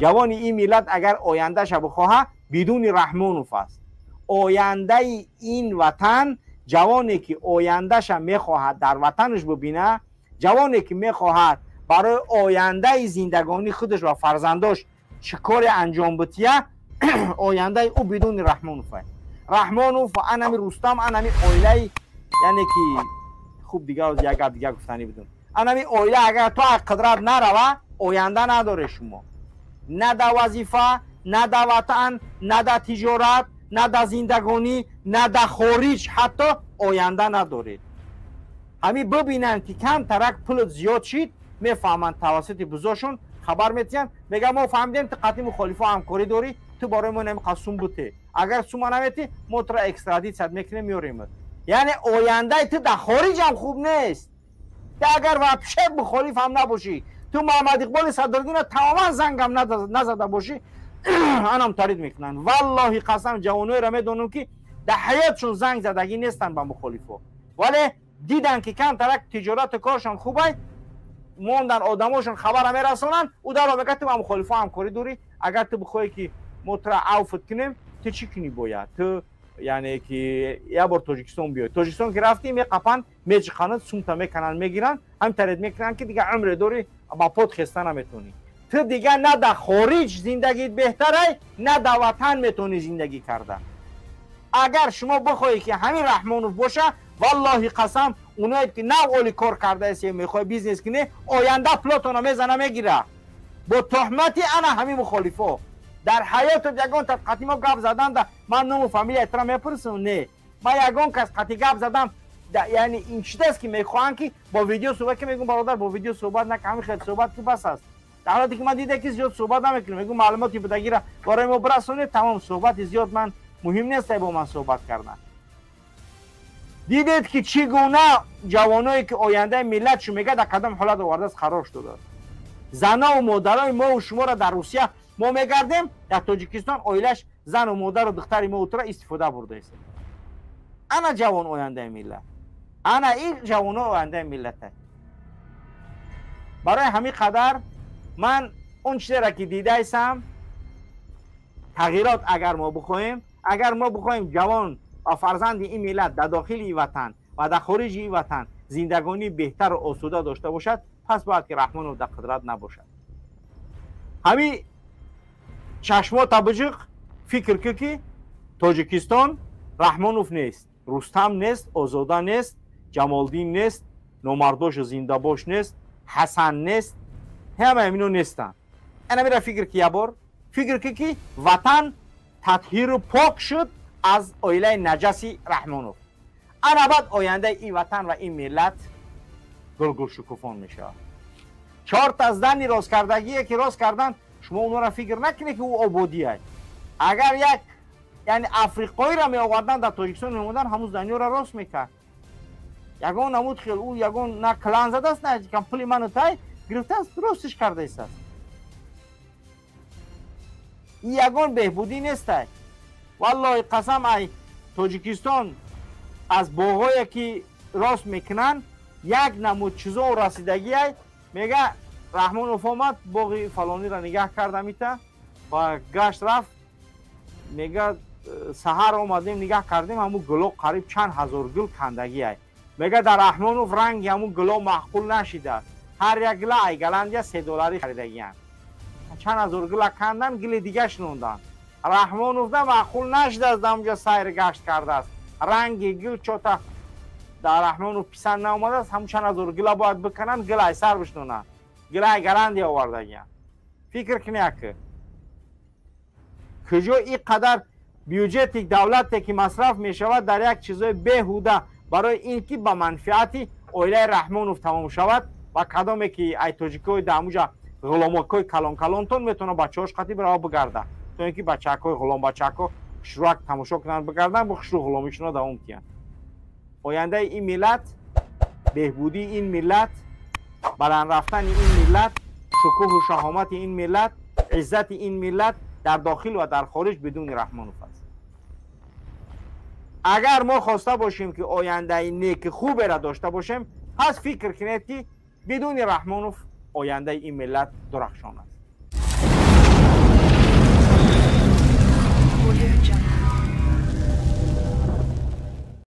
جوان این ملت اگر آینده شب بخواه بدون رحمانوف است آینده این وطن جوانی که آیندهش می‌خواهد در وطنش ببینه جوانی که می‌خواهد برای آینده زندگانی خودش و فرزنداش چه کار انجام بتیه آینده او بدون رحمانوف رحمانوف و انمی رستم انمی اویله یعنی که خوب دیگه از یک دیگه گفتنی بدون. انمی اویله اگر تو قدرت نروه آینده نداره شما. на да вазифа на да ватан на да тиҷорат на да зиндагонӣ на да хориҷ ҳатто оянда надоред. Ҳамин бибинанд ки камтарак пулат зиёд шид мефаҳманд тавассути бузошон хабар метиҳанд мегӯяд мо фаҳмидем ту қатъи мухолифо ҳамкорӣ дорӣ ту барои мо намиқа сум бутӣ агар сума наметӣ мо тура экстрадитсият мекунем меёримат яъне ояндаи ту дар хориҷ ҳам хуб нест. Агар вообще мухолиф ҳам набошӣ تو محمد اقبال صدرالدین تماما زنگم نزده باشی انم تارید می‌کنن. والله قسم جوانای را می‌دونم که در حیاتشون زنگ زدگی نیستن با مخالفا ولی دیدن که کم ترک تجارت کارشان خوبه موندن آدماشون خبر میرسونن او در میگه تو با مخالفا همکاری دوری اگر تو بخوای که متر عفت کنیم تو چی کنی باید؟ تو یعنی که یه بار تاجیکستان بیای. تاجیکستان که رفتیم یه قپن میچخانه سومتا می‌کنن می‌گیرن. هم ترید می‌کنن که دیگه عمر دوری با پود خستن نمی‌تونی. تو دیگه نه در خارج زندگی بهتره نه در وطن می‌تونی زندگی کردن اگر شما بخوایی که همین رحمانوف باشه والله قسم اونایی که نه اولی کار کرده است می‌خوای بیزنس کنه آینده پلاتون می‌زنه می‌گیره. با تهمتی انا همین مخالفا. در حیات یگان تقاطی ما گپ زدن ده من نمو فامیل احترام می‌پرسم نه. ما یگان کس قطعی گپ زدم یعنی این چیز است که می‌خوان که با ویدیو صحبت که میگم برادر با ویدیو صحبت نکنم خیلی صحبت که بس است در حالی که من دیده که زیاد صحبت نمی‌کنم میگم معلوماتی بده برای ما برسونه تمام صحبت زیاد من مهم نیست با من صحبت کردن. دیدید که چگونه جوانایی که آینده ملت شو میگه در قدم حالت آورده است خراب شده. زنا و مادرای ما و ما میگردیم در تاجیکستان اویلش زن و مادر و دختری ما را استفاده برده است. انا جوان آینده ملت. انا این جوان آینده ملت برای همین قدر من اون چیزی را که دیده ایسم تغییرات اگر ما بخوایم اگر ما بخوایم جوان و فرزند این ملت در داخل این وطن و در خارج این وطن زندگانی بهتر و آسوده داشته باشد پس باید که رحمان و در قدرت نباشد. همین чашмо табиҷиқ фикр кӣ ки тоҷикистон раҳмонов нест рустам нест озода нест ҷамолдин нест номардошу зиндабош нест ҳасан нест. Ҳамаям ино нестанд. Анамира фикр ки ябор? Фикр кӣ ки ватан татҳиру пок шуд аз оилаи наҷаси раҳмонов. Ана баъд ояндаи ин ватан ва ин миллат гулгул шукуфон мешавад. Чор та здани рост кардагие ки рост карданд шумо онро фикр накунед ки ӯ ободӣ аст агар як яъне африқоиро меовардан дар тоҷикистон меомадан ҳамӯз даниёро рост мекард. Ягон намуд хел ӯ ягон на клан задааст на пули ману тай гирифтааст ростиш кардаистааст и ягон беҳбудӣ нестай валлоҳи қасам ай тоҷикистон аз боғҳое ки рост мекунанд як намуд чизо расидагиай мега раҳмонов омад боғи фалониро нигаҳ карда мита ба гашт рафт. Мегӯяд э, саҳар омадем нигаҳ кардем ҳаму гуло қариб чанд ҳазор гул кандагӣ ай мега дар раҳмонов ранги ҳаму гуло маҳқул нашидааст ҳар як гила ай голландия седоларӣ харидагиянд чанд ҳазор гила кандан гили дигаш нонданд. Раҳмоновда маъқул нашидааст дамҷа сайр гашт кардааст. Ранги гил чота дар раҳмонов писанд наомадааст ҳаму чанд ҳазор гила бояд бикананд гилай сар бишнонанд гарантия овардагиам фикр кунияки куҷо и қадар бюҷети давлате ки масраф мешавад дар як чизои беҳуда барои ин ки ба манфиати оилаи раҳмонов тамом шавад ва кадоме ки ай тоҷикҳои дамуҷа ғуломакои калонкалонтон метавонад бачаҳош қатӣ бирава бигарда то ин ки бачаакҳои ғуломбачаакҳо хушрӯак тамошо кунанд бигардан бо хушрӯ ғуломишуно давом киҳанд ояндаи ин миллат беҳбудии ин миллат بلند رفتن این ملت شکوه و شهامت این ملت عزت این ملت در داخل و در خارج بدون رحمانوف است اگر ما خواسته باشیم که آینده نیک خوب را داشته باشیم پس فکر کنید که بدون رحمانوف آینده این ملت درخشان است.